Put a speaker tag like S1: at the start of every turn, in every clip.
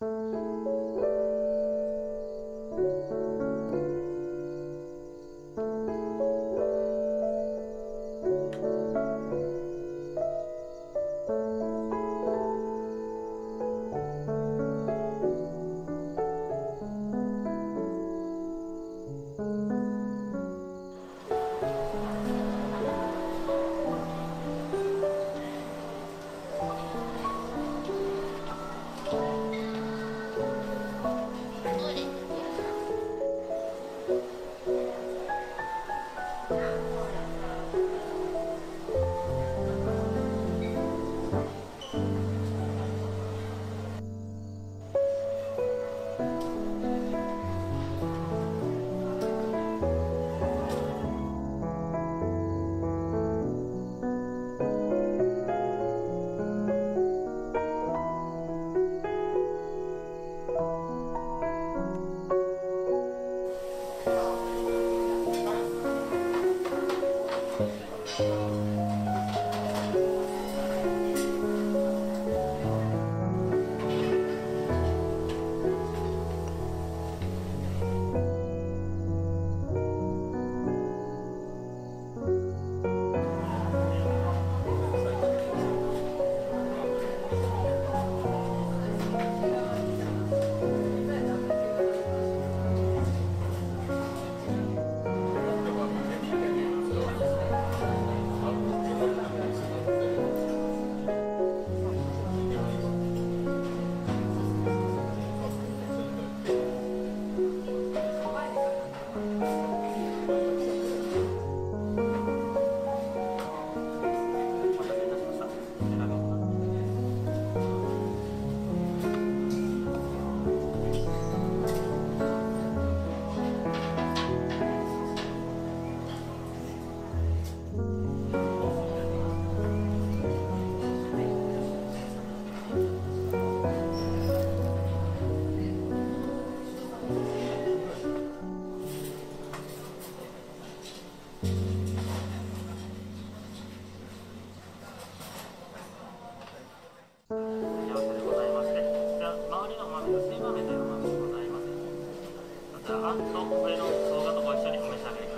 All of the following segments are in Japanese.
S1: Música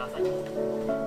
S1: ださい。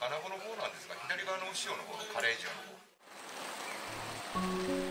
S2: 穴子の方なんですが左側のお塩の方カレー塩の方。